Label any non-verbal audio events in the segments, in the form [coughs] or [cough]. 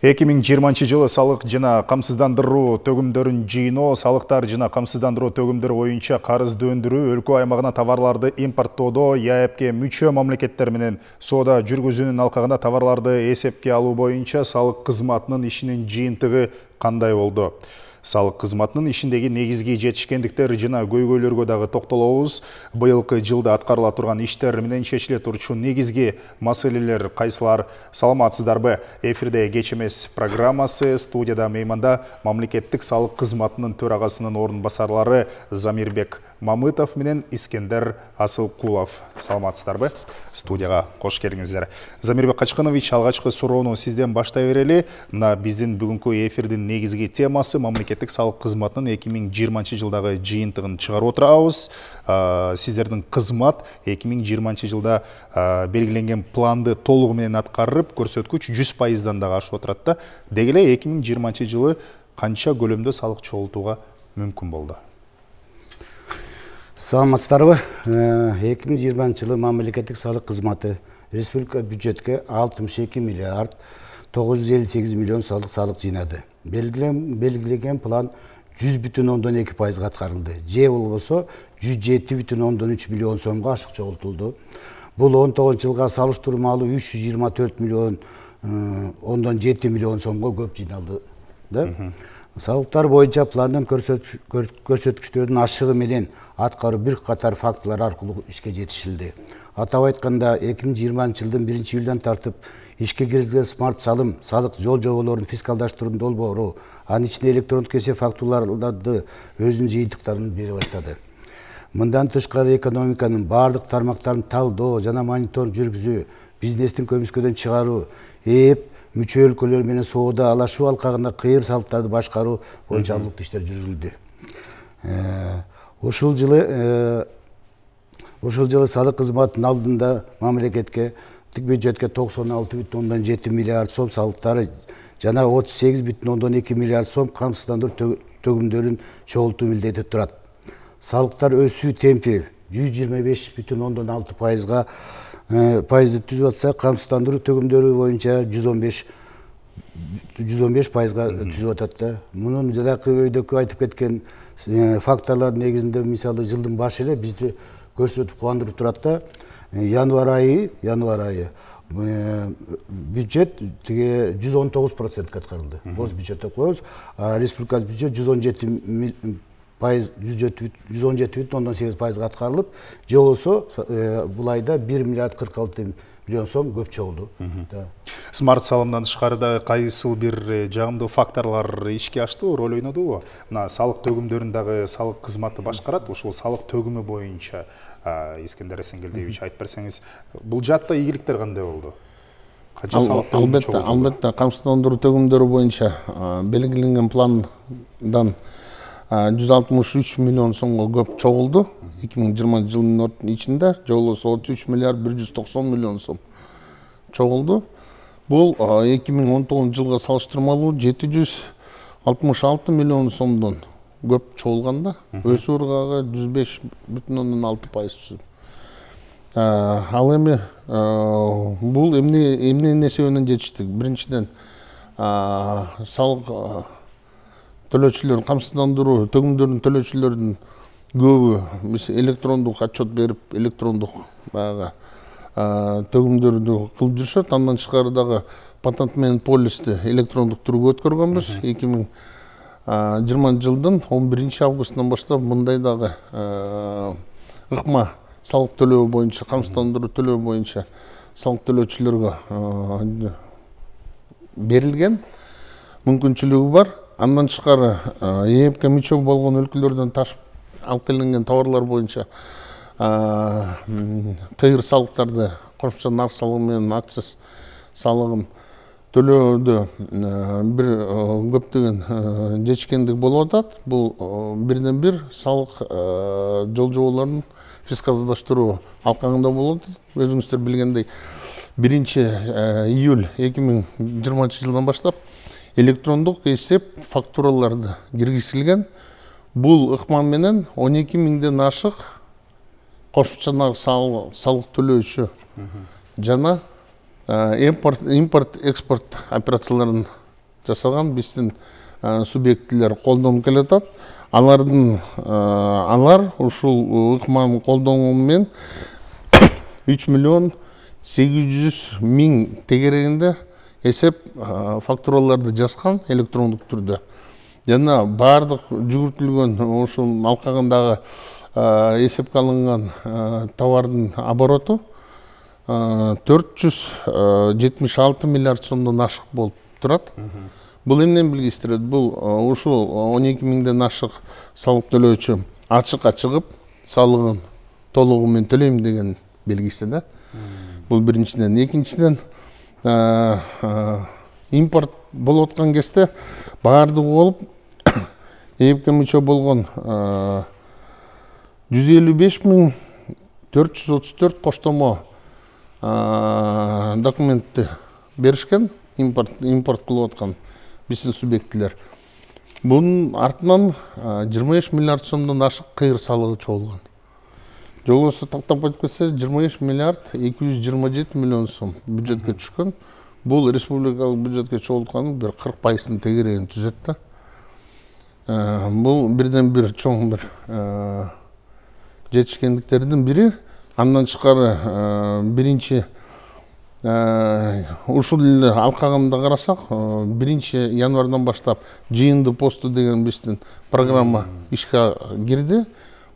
эки миң жыйырманчы жылы салык жана камсыздандыруу төгүмдөрүн жыйноо салыктар жана камсыздандыруу төгүмдөрү боюнча карызды өндүрүү өлкө аймагына товарларды импорттоодо еэбке мүчө мамлекеттер менен соода жүргүзүүнүн алкагында товарларды эсепке алуу боюнча салык кызматынын ишинин жыйынтыгы кандай болду салык кызматынын ишиндеги негизги жетишкендиктер жана көйгөйлөргө дагы токтолобуз быйылкы жылда аткарыла турган иштер менен чечиле турчу негизги маселелер кайсылар саламатсыздарбы эфирде кеч эмес программасы студияда мейманда мамлекеттик салык кызматынын төрагасынын орун басарлары замирбек мамытов менен искендер асылкулов саламатсыздарбы. Студияга кош келиңиздер замирбек качкынович алгачкы суроону сизден баштай берели мына биздин бүгүнкү эфирдин негизги темасы мамлекеттик салык кызматынын эки миң жыйырманчы жылдагы жыйынтыгын чыгарып отурабыз сиздердин кызмат эки миң жыйырманчы жылда белгиленген планды толугу менен аткарып көрсөткүч жүз пайыздан дагы ашып отурат да. Деги эле эки миң жыйырманчы жылы канча көлөмдө салык чогултууга мүмкүн болду эки миң жыйырманчы жылы мамлекеттик салык кызматы республика бюджетке алтымыш эки миллиард тогуз жүз элүү сегиз миллион салык салык жыйнады белгилеген план жүз бүтүн ондон эки пайызга аткарылды же бүтүн ондон үч миллион он тогузунчу жылга салыштырмалуу үч жүз жыйырма төрт миллион ондон жети миллион сомго көп жыйналды да? Салыктар боюнча пландын көрсөткүчтөрүнүн ашыгы менен аткаруу бир катар фактылар аркылуу ишке жетишилди атап миң жыйырманчы жылдын биринчи июлдан тартып ишке киргизилген смарт салым салык жол жоболорун фискалдаштыруунун долбоору анын ичинде электрондук эсеп фактураларды өзүнүн жыйынтыктарын бере баштады мындан тышкары экономиканын баардык тармактарын талдоо жана мониторинг жүргүзүү бизнестин көмүскөдөн чыгаруу ээп мүчө өлкөлөр менен соода алашуу алкагында кыйыр салыктарды башкаруу боюнча албыктуу иштер жүргүзүлдү ушул жылы ушул жылы салык кызматынын алдында мамлекетке бюджетке токсон алты бүтүн ондон жети миллиард сом салыктары жана отуз сегиз бүтүн ондон эки миллиард сом камсыздандыруу төгүмдөрүн чогултуу милдети турат. Салыктар өсүү темпи жүз жыйырма беш бүтүн ондон алты пайызга пайызды түзүп атса камсыздандыруу төгүмдөрү боюнча жүз он беш жүз он беш пайызга түзүп атат да. Мунун жанакы өйдөкү айтып кеткен факторлордун негизинде мисалы жылдын башы эле бизди көрсөтүп кубандырып турат да. Январь айы январь айы бюджет тиги жүз он тогуз процентке аткарылды боз бюджет деп коебуз республикалык бюджет жүз он жети пайыз жүз он жети бүтүн ондон сегиз пайызга аткарылып же болбосо бул айда бир миллиард кырк алты миллион сом көп чогулду смарт салымдан тышкары дагы кайсыл бир жагымдуу факторлор ишке аштыбы роль ойнодубу мына салык төгүмдөрүн дагы салык кызматы башкарат ушул салык төгүмү боюнча искендер эсенгелдиевич айтып берсеңиз бул жаатта ийгиликтер кандай болду албетте албетте камсыздандыруу төгүмдөрү боюнча белгиленген пландан жүз алтымыш үч миллион сомго көп чогулду эки миң жыйырманчы жылдын ичинде же болбосо отуз үч миллиард бир жүз токсон миллион сом чогулду бул эки миң он тогузунчу жылга салыштырмалуу жети жүз алтымыш алты миллион сомдон көп чогулган да өсүү ыргагы жүз беш бүтүн ондон алты пайыз түзүп ал эми бул эмне эмненин эсебинен жетиштик биринчиден салык төлөөчүлөр камсыздандыруу төгүмдөрүн төлөөчүлөрдүн көбү биз электрондук отчет берип электрондук баягы төгүмдөрдү кылып жүрүшөт андан тышкары дагы патент менен полисти электрондук түргө өткөргөнбүз эки миң жыйырманчы жылдын он биринчи августунан баштап мындай дагы ыкма салык төлөө боюнча камсыздандыруу төлөө боюнча салык төлөөчүлөргө берилген мүмкүнчүлүгү бар андан тышкары ээбке мүчө болгон өлкөлөрдөн ташып алып келинген товарлар боюнча кыйыр салыктарды кошумча нарк салыгы менен акциз салыгын төлөөдө бир көптөгөн жетишкендик болуп атат. Бул бирден бир салык жол жоболорун фискалдаштыруу алкагында болуп атат. Өзүңүздөр билгендей биринчи июль эки миң жыйырманчы жылдан баштап электрондук эсеп фактураларды киргизилген. Бул ыкма менен он эки миңден ашык кошумча салык төлөөчү жана импорт импорт экспорт операцияларын жасаған биздин субъектилер колдонуп келатат. Алардын алар ушул ыкманын колдонгону менен [coughs] үч миллион сегиз жүз миң тегерегинде эсеп фактураларды жазган электрондук түрдө жана баардык жүгүртүлгөн ушул алкагындагы эсепке алынган товардын обороту төрт жүз жетимиш алты миллиард сомдон ашык болуп турат бул эмнени билгистирет бул ушул он эки миңден ашык салык төлөөчү ачыкка чыгып салыгын толугу менен төлөйм деген белгиси да бул биринчиден экинчиден импорт болуп аткан кезде баардыгы болуп эпке [coughs] мүчө болгон жүз элүү беш миң төрт жүз отуз төрт коштомо документти беришкен импорт импорт кылып аткан биздин субъектилер бунун артынан жыйырма беш миллиард сомдон ашык кыйыр салыгы чогулган болбосо тактап айтып кетсе жыйырма беш миллиард эки жүз жыйырма жети миллион сом бюджетке түшкөн бул республикалык бюджетке чогулткандын бир кырк пайызын тегерегин түзөт да бул бирден бир чоң бир жетишкендиктердин бири андан тышкары биринчи ушул эле алкагында карасак биринчи январдан баштап жыйынды посту деген биздин программа ишке кирди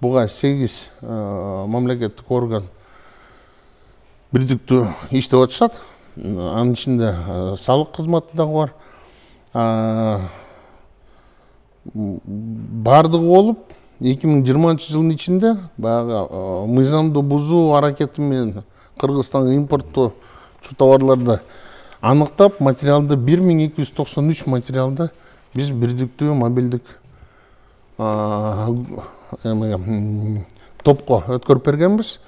буга сегиз мамлекеттик орган бирдиктүү иштеп атышат анын ичинде салык кызматы дагы бар. Баардыгы болуп эки миң жыйырманчы жылдын ичинде баягы мыйзамды бузуу аракети менен кыргызстанга импорттоо товарларды аныктап материалды бир миң эки жүз токсон үч материалды биз бирдиктүү мобилдик топко өткөрүп бергенбиз.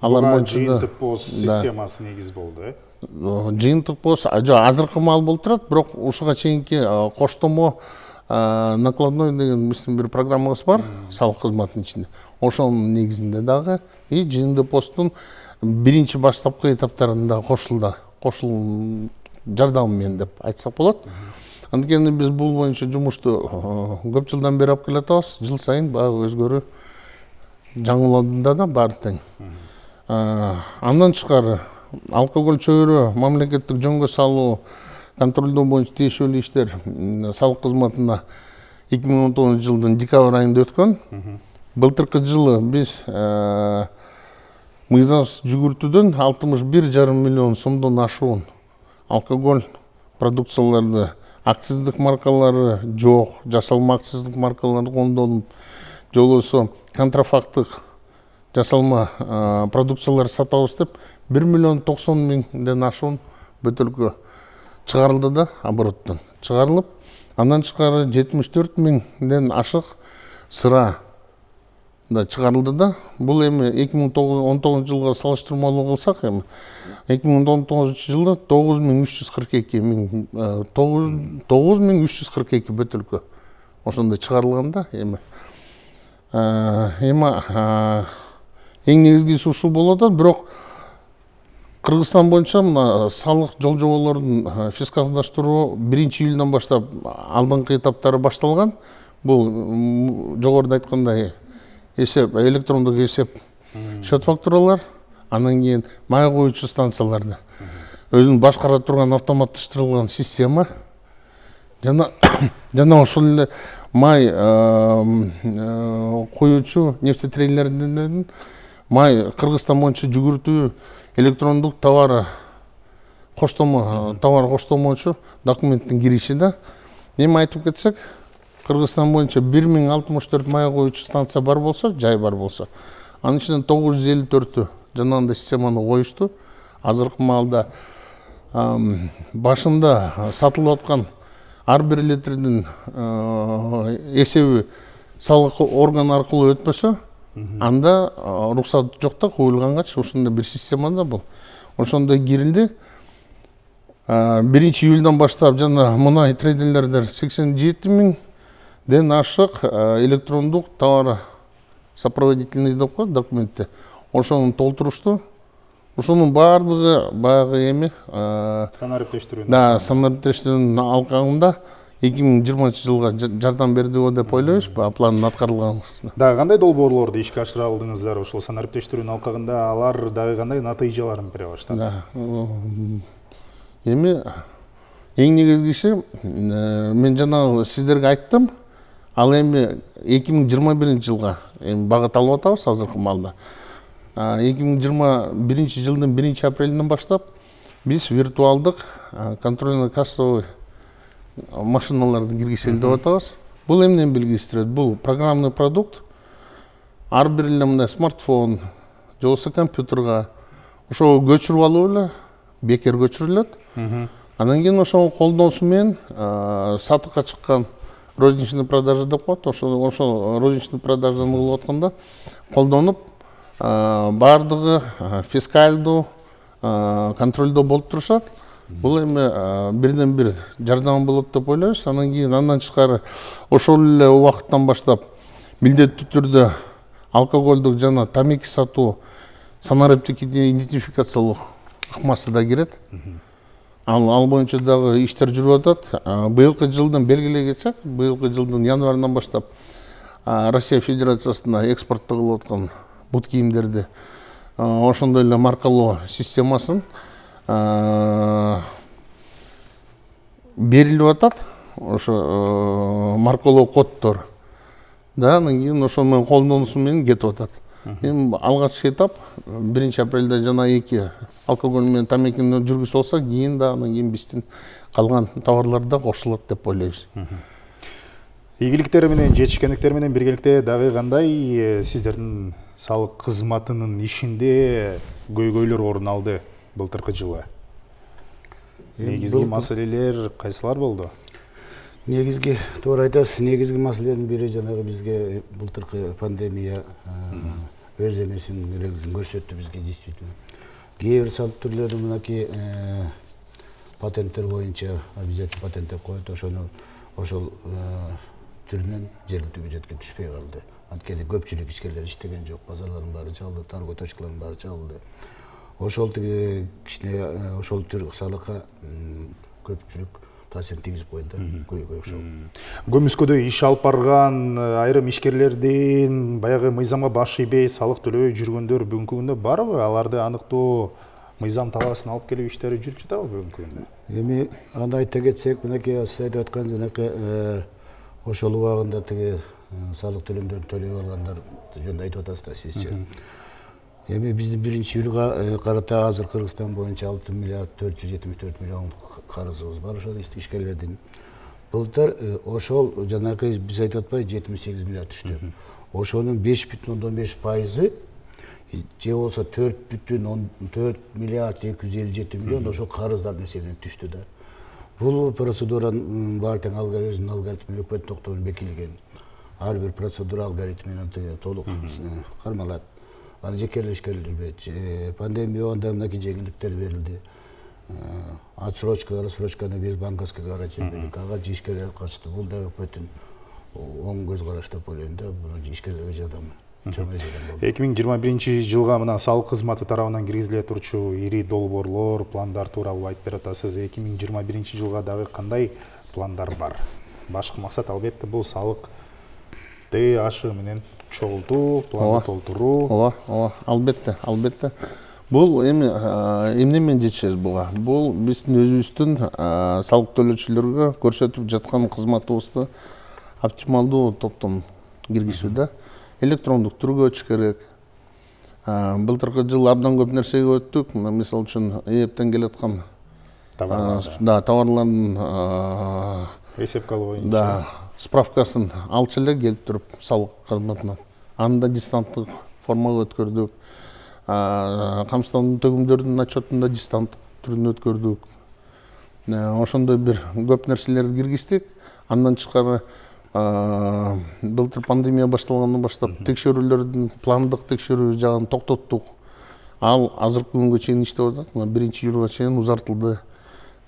Алар боюнча жыйынтык пост системасы негиз болду э? Жыйынтык пост жок азыркы маал болуп турат бирок ушуга чейинки коштомо накладной деген биздин бир программабыз бар салык кызматынын ичинде. Ошонун негизинде дагы и жыйынды посттун биринчи баштапкы этаптарында кошулду кошул жардамы менен деп айтсак болот анткени биз бул боюнча жумушту көп жылдан бери алып келатабыз жыл сайын баягы өзгөрүү жаңылууда да баары тең андан тышкары алкоголь чөйрө мамлекеттик жөнгө салуу контролдоо боюнча тиешелүү иштер салык кызматына эки миң он тогузунчу жылдын декабрь айында өткөн. Былтыркы жылы биз мыйзам жүгүртүүдөн алтымыш бир жарым миллион сомдон ашуун алкоголь продукцияларды акциздик маркалары жок жасалма акциздик маркалары колдонуп же болбосо контрафакттык жасалма продукциялар сатабыз деп бир миллион токсон миңден ашуун бөтөлкө чыгарылды да обороттон чыгарылып андан тышкары жетимиш төрт миңден ашык сыра да чыгарылды да. Бул эми эки миң он тогузунчу жылга салыштырмалуу кылсак эми эки миң он тогузунчу жылы тогуз миң үч жүз кырк эки миң тогуз миң үч жүз кырк эки бөтөлкө ошондой чыгарылган да эми. Эми эң негизгиси ушул болуп атат бирок кыргызстан боюнча мына салык жол жоболордун фискалдаштыруу биринчи июлдан баштап алдыңкы этаптары башталган. Бул жогоруда айткандай есеп электрондук есеп счет фактуралар анан кийин май коюучу станцияларды. Өзүн башкара турган автоматташтырылган система. Жана [coughs] жана ошол эле май коюучу нефтетрейлердин май кыргызстан боюнча жүгүртүү электрондук товар коштомо товар коштомочу документтин кириши да. Эми айтып кетсек кыргызстан боюнча бир миң алтымыш төрт май коюучу станция бар болсо жай бар болсо анын ичинен тогуз жүз элүү төртү жанагындай системаны коюшту. Азыркы маалда башында сатылып аткан ар бир литрдин эсеби салык органы аркылуу өтпөсө анда уруксат жок да коюлгангачы ушундай бир система да бул. Ошондой кирилди. Биринчи июлдан баштап жана мунай трейдерлер сексен жети миң ден ашык электрондук товар сопроводительный деп коет документти ошону толтурушту ошонун баардыгы баягы эми э, санариптештирүүнү да санариптештирүүнүн алкагында эки миң жыйырманчы жылга жа- жардам берди деп ойлойбуз баягы пландын аткарылганына дагы кандай долбоорлорду ишке ашыра алдыңыздар ошол санариптештирүүнүн алкагында алар дагы кандай натыйжаларын бере баштады? Эми эң негизгиси э, мен жанагы сиздерге айттым. Ал эми эки миң жыйырма биринчи жылга эми багыт алып атабыз азыркы маалда эки миң жыйырма биринчи жылдын биринчи апрелинен баштап биз виртуалдык контрольно кассовый машиналарды киргизели деп атабыз бул эмнени белгилештирет бул программный продукт. Ар бир эле мындай смартфон же болбосо компьютерга ошого көчүрүп алып эле бекер көчүрүлөт анан кийин ошонун колдоосу менен сатыкка чыккан розничный продажа деп коет ошо ошол розничный продажаны кылып атканда колдонуп а, баардыгы а, фискалдуу а, контролдо болуп турушат бул эми бирден бир. Жардам болот деп ойлойбуз анан кийин андан тышкары ошол эле убакыттан баштап милдеттүү түрдө алкоголдук жана тамеки сатуу санариптик идентификациялоо ыкмасы да кирет. Ал ал боюнча дагы иштер жүрүп атат быйылкы жылдын белгилей кетсек быйылкы жылдын январынан баштап россия федерациясына экспортто кылып аткан бут кийимдерди ошондой эле маркалоо системасын берилип атат. Ошо маркалоо коддор да анан кийин ошо менен колдонуусу менен кетип атат. Эми алгачкы этап биринчи апрелде жана эки алкоголь менен тамекини жүргүзүп алсак кийин да анан кийин биздин калган товарлар да кошулат деп ойлойбуз ийгиликтери менен жетишкендиктери менен биргеликте дагы кандай сиздердин салык кызматынын ишинде көйгөйлөр орун алды былтыркы жылы? Негизги маселелер кайсылар болду негизги туура айтасыз негизги маселенин бири жанагы бизге былтыркы пандемия э, өз эмесин негизин көрсөттү бизге действительно. Кээ бир салык түрлөрү мынакей э, патенттер боюнча обязательно патенттеп коет ошону ошол э, түрүнөн жергиликтүү бюджетке түшпөй калды анткени көпчүлүк ишкерлер иштеген жок базарлардын баары жабылды торговый точкалардын баары жабылды. Ошол тиги кичине ошол түр салыкка көпчүлүк таасирин тийгизип койду да көйгөй ошол. Көмүскөдө иш алып барган э, айрым ишкерлердин баягы мыйзамга баш ийбей салык төлөбөй жүргөндөр бүгүнкү күндө барбы? Аларды аныктоо мыйзам талаасын алып келүү иштери жүрүп жатабы бүгүнкү күндө? Эми аны айта кетсек мынакей сиз айтып аткан жанакы э, ошол убагында тиги э, салык төлөмдөрүн төлөбөй алгандар жөнүндө айтып атасыз да сизчи эми биздин биринчи июлга карата азыр кыргызстан боюнча алты миллиард төрт жүз жетимиш төрт миллион карызыбыз бар ошол иш- ишкерлердин былтыр ошол жанагы биз айтып атпайбы жетимиш сегиз миллиард түштү ошонун беш бүтүн ондон беш пайызы же болбосо төрт бүтүн он төрт миллиард эки жүз элүү жети миллион ошол карыздардын эсебинен түштү да бул процедуранын баары тең алгоритм алгоритми өкмөт токтомунун бекитилген ар бир процедура алгоритм менен тиги толук кармалат аны жеке эле ишкерлер э, пандемия убагында мынакей жеңилдиктер берилди. Э, отсрочка рассрочканы без банковской гарантия бердик ага ишкерлер катышты бул да өкмөттүн оң көз караш деп ойлойм да ишкерлерге жардамы чоң эки миң жыйырма биринчи жылга мына салык кызматы тарабынан киргизиле турчу ири долбоорлор пландар тууралуу айтып бере атасыз. Эки миң жыйырма биринчи жылга дагы кандай пландар бар? Башкы максат албетте бул салыкты ашы менен чогултуу планды толтуруу ооба ооба албетте албетте. Бул эми эмне менен жетишебиз буга бул биздин өзүбүздүн а, салык төлөөчүлөргө көрсөтүп жаткан кызматыбызды оптималдуу топтом киргизүү да электрондук түргө өтүш керек. А, былтыркы жылы абдан көп нерсеге өттүк мына мисалы үчүн эптен келаткан товарларды. да товарлардын эсепке алуу боюнча да. Справкасын алчу эле келип туруп салык кызматынан аны да дистанттык формага өткөрдүк камсыздандыруу төгүмдөрдүн отчетун да дистанттык түрүндө өткөрдүк Э, ошондой бир көп нерселерди киргиздик. Андан тышкары былтыр пандемия башталгандан баштап текшерүүлөрдүн пландык текшерүү жагын токтоттук. Ал азыркы күнгө чейин иштеп атат. Мына биринчи июлга чейин узартылды.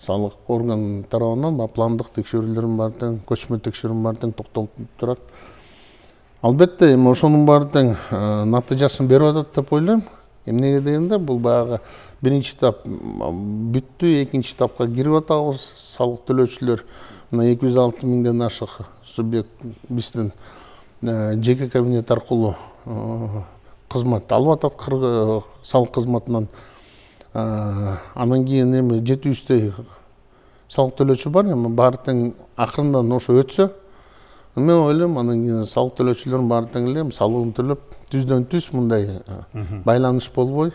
Салык орган тарабынан баягы пландык текшерүүлөрдүн баары тең көчмө текшерүүнүн баары тең токтолуп турат албетте эми ошонун баары тең э, натыйжасын берип атат деп ойлойм эмнеге дегенде бул баягы биринчи этап бүттү экинчи этапка кирип атабыз. Салык төлөөчүлөр мына эки жүз алты миңден ашык субъект биздин жеке кабинет аркылуу кызмат алып атат салык кызматынан. Анан кийин эми жети жүздөй салык төлөөчү бар эми баары тең акырындан ошо өтсө мен ойлойм анан кийин салык төлөөчүлөрдүн баары тең эле салыгын төлөп түздөн түз мындай байланыш болбой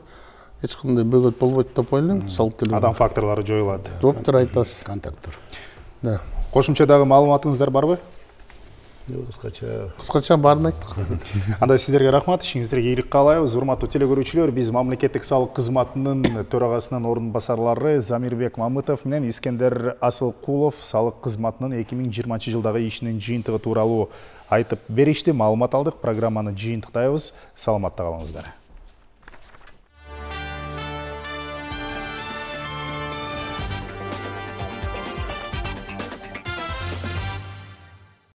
эч кандай бөгөт болбойт деп ойлойм салык төлөө адам факторлору жоюлат жооптур айтасыз контакттар да кошумча дагы маалыматыңыздар барбы кыскача кыскача баарын айттык анда сиздерге рахмат. Ишиңиздерге ийгилик каалайбыз урматтуу теле көрүүчүлөр биз мамлекеттик салык кызматынын төрагасынын орун басарлары замирбек мамытов менен искендер асылкулов салык кызматынын эки миң жыйырманчы жылдагы ишинин жыйынтыгы тууралуу айтып беришти маалымат алдык программаны жыйынтыктайбыз саламатта калыңыздар